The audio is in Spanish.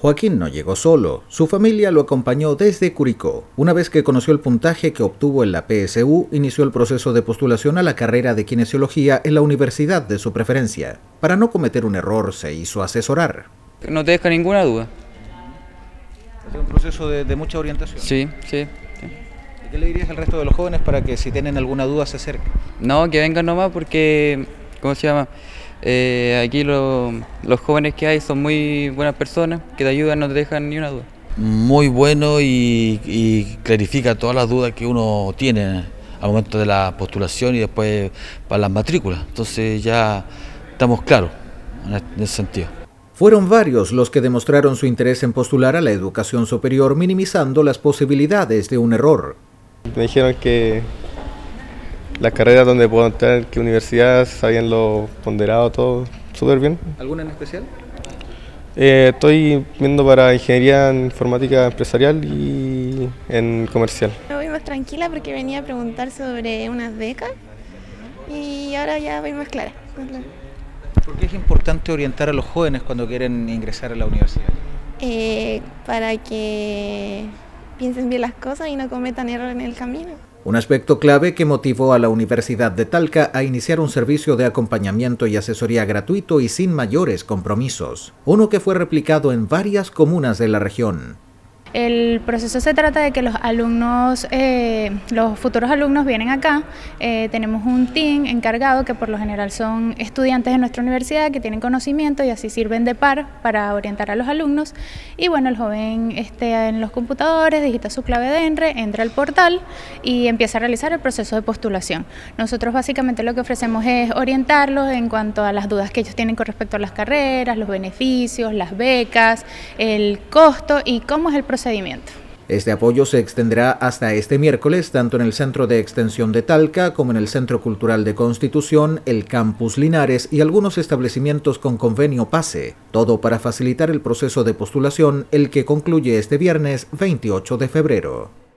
Joaquín no llegó solo, su familia lo acompañó desde Curicó. Una vez que conoció el puntaje que obtuvo en la PSU, inició el proceso de postulación a la carrera de kinesiología en la universidad de su preferencia. Para no cometer un error, se hizo asesorar. No te deja ninguna duda. Es un proceso de, mucha orientación. Sí, sí. ¿Y qué le dirías al resto de los jóvenes para que si tienen alguna duda se acerquen? No, que vengan nomás porque, ¿cómo se llama? Eh, aquí los jóvenes que hay son muy buenas personas, que te ayudan, no te dejan ni una duda. Muy bueno y, clarifica todas las dudas que uno tiene al momento de la postulación y después para las matrículas. Entonces ya estamos claros en ese sentido. Fueron varios los que demostraron su interés en postular a la educación superior, minimizando las posibilidades de un error. Me dijeron que las carreras donde puedo entrar, qué universidad, sabían lo ponderado, todo súper bien. ¿Alguna en especial? Eh, estoy viendo para ingeniería en informática empresarial y en comercial. Me voy más tranquila porque venía a preguntar sobre unas becas y ahora ya voy más clara. ¿Por qué es importante orientar a los jóvenes cuando quieren ingresar a la universidad? Eh, para que piensen bien las cosas y no cometan errores en el camino. Un aspecto clave que motivó a la Universidad de Talca a iniciar un servicio de acompañamiento y asesoría gratuito y sin mayores compromisos, uno que fue replicado en varias comunas de la región. El proceso se trata de que los alumnos, eh, los futuros alumnos vienen acá, eh, tenemos un team encargado que por lo general son estudiantes de nuestra universidad que tienen conocimiento y así sirven de par para orientar a los alumnos y bueno, el joven esté en los computadores, digita su clave de ENRE, entra al portal y empieza a realizar el proceso de postulación. Nosotros básicamente lo que ofrecemos es orientarlos en cuanto a las dudas que ellos tienen con respecto a las carreras, los beneficios, las becas, el costo y cómo es el proceso este apoyo se extenderá hasta este miércoles tanto en el Centro de Extensión de Talca como en el Centro Cultural de Constitución, el Campus Linares y algunos establecimientos con convenio PASE, todo para facilitar el proceso de postulación, el que concluye este viernes 28 de febrero.